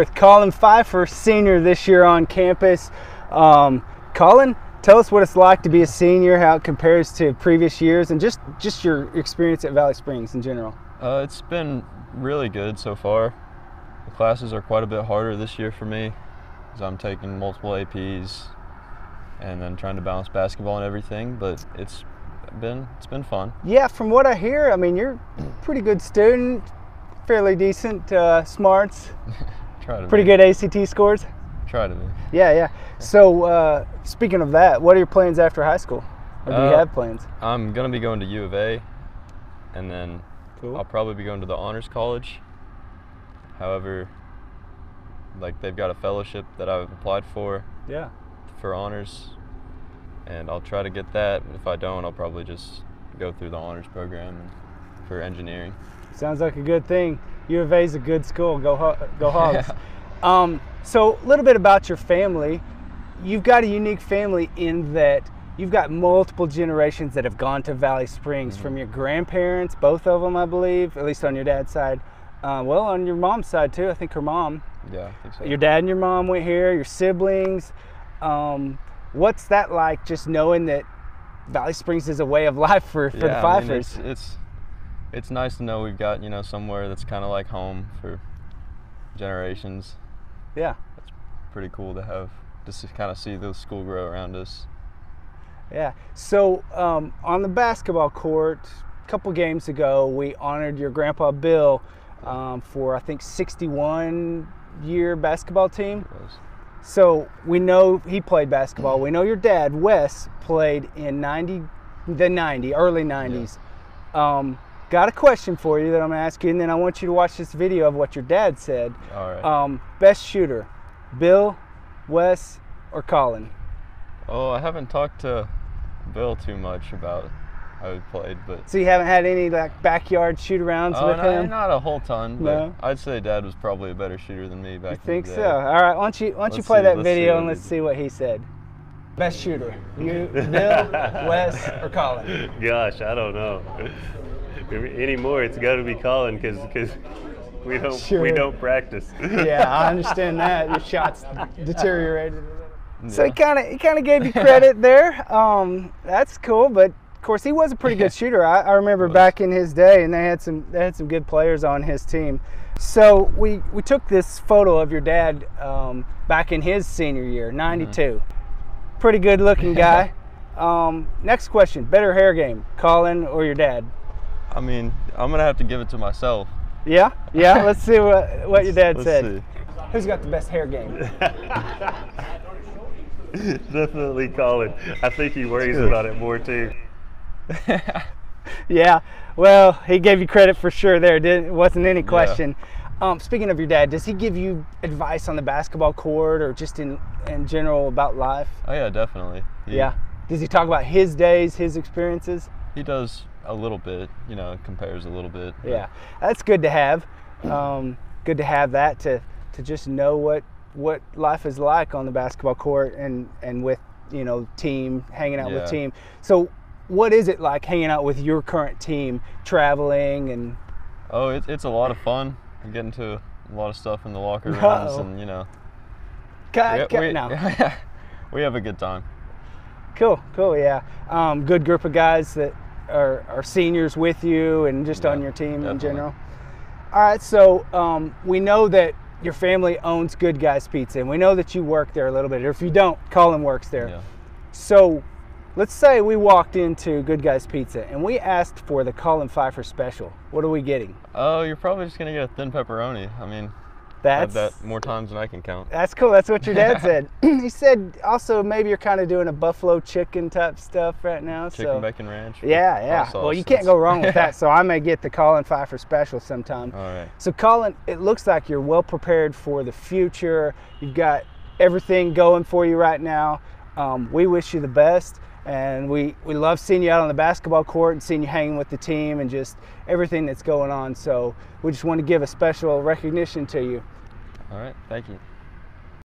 with Colin Phifer, senior this year on campus. Um, Colin, tell us what it's like to be a senior, how it compares to previous years, and just just your experience at Valley Springs in general. Uh, it's been really good so far. The classes are quite a bit harder this year for me, as I'm taking multiple APs and then trying to balance basketball and everything. But it's been it's been fun. Yeah, from what I hear, I mean you're a pretty good student, fairly decent uh, smarts, Try to pretty be. good ACT scores. Try to be. Yeah, yeah. So uh, speaking of that, what are your plans after high school? Or do you Uh, have plans? I'm gonna be going to U of A, and then Cool. I'll probably be going to the honors college. However, like they've got a fellowship that I've applied for Yeah. for honors, and I'll try to get that. If I don't, I'll probably just go through the honors program for engineering. Sounds like a good thing. U of A is a good school. Go Ho- go Hogs. um, so a little bit about your family. You've got a unique family in that you've got multiple generations that have gone to Valley Springs from your grandparents, both of them, I believe, at least on your dad's side. Uh, well, on your mom's side too. I think her mom. Yeah, I think so. Your dad and your mom went here. Your siblings. Um, what's that like? Just knowing that Valley Springs is a way of life for, for the yeah, I mean, it's, it's it's nice to know we've got you know somewhere that's kind of like home for generations. yeah. That's pretty cool to have just to kind of see the school grow around us. Yeah. So um, on the basketball court, a couple games ago, we honored your grandpa Bill um, for I think 61 year basketball team. So we know he played basketball. We know your dad Wes played in 90, the 90 early 90s. Um, got a question for you that I'm gonna ask you, and then I want you to watch this video of what your dad said. All right. Um, best shooter, Bill, Wes, or Colin? oh, I haven't talked to Bill too much about how he played, but So you haven't had any like backyard shoot arounds oh, with no, him? not a whole ton. But No? I'd say Dad was probably a better shooter than me back. You think in the so? All right, why don't you why don't you Let's play see- that video and let's see what he said. Best shooter, you, Bill, Wes, or Colin? Gosh, I don't know. Anymore, it's got to be Colin because because we don't Sure. we don't practice. Yeah, I understand that. Your shots deteriorated. So he kind of he kind of gave you credit there. Um, that's cool, but of course he was a pretty good shooter. I, I remember back in his day, and they had some they had some good players on his team. So we we took this photo of your dad um, back in his senior year, '92. Pretty good looking guy. um, next question: better hair game, Colin or your dad? I mean, I'm gonna have to give it to myself. Yeah, yeah. Let's see what what your dad Let's said. see. Who's got the best hair game? Definitely Colin. I think he worries about it more too. Yeah. Well, he gave you credit for sure there. Didn't wasn't any question. Um, speaking of your dad, does he give you advice on the basketball court or just in in general about life? Oh yeah, definitely. He, Yeah. Does he talk about his days, his experiences? He does a little bit. You know, compares a little bit. but- Yeah. That's good to have. Um, good to have that to to just know what what life is like on the basketball court and and with you know team hanging out with team. So what is it like hanging out with your current team, traveling and Oh, it, it's a lot of fun. We get into a lot of stuff in the locker rooms, Uh-oh. and you know, cut, we, cut we, now. we have a good time. Cool, cool, yeah. Um, good group of guys that are, are seniors with you and just on your team in general. All right, so um, we know that your family owns Good Guys Pizza, and we know that you work there a little bit. Or if you don't, Colin works there. Yeah. So let's say we walked into Good Guys Pizza and we asked for the Colin Phifer special. What are we getting? Oh, you're probably just gonna get a thin pepperoni. I mean, That's had that more times than I can count. That's cool. That's what your dad said. he said also maybe you're kind of doing a buffalo chicken type stuff right now. Chicken so bacon ranch. Yeah, yeah. Well, you can't go wrong with that. So I may get the Colin Phifer special sometime. All right. So Colin, it looks like you're well prepared for the future. You've got everything going for you right now. Um, we wish you the best, and we we love seeing you out on the basketball court and seeing you hanging with the team and just everything that's going on. So we just want to give a special recognition to you. All right. Thank you.